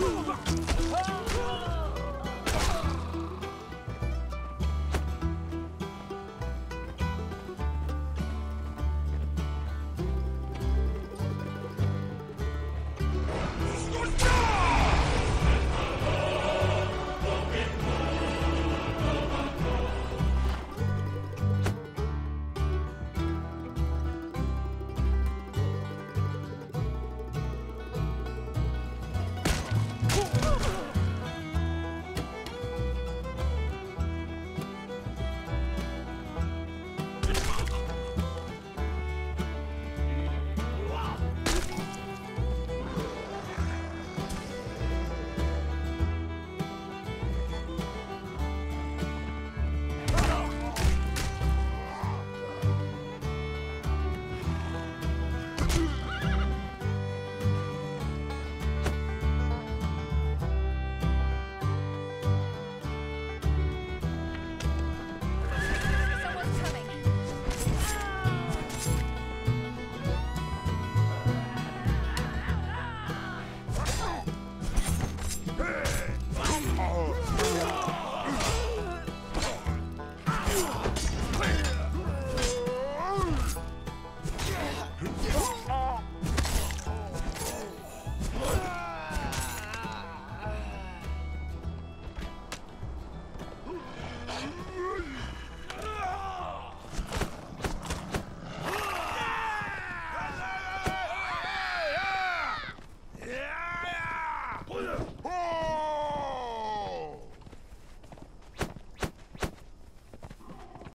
Ugh!